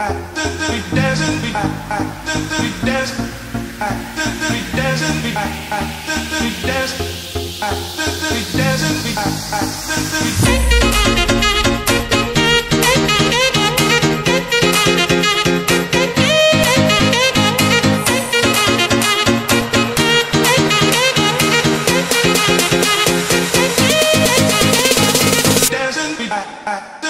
I, I,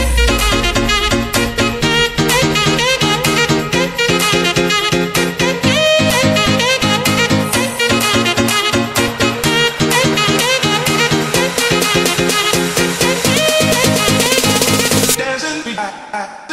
I,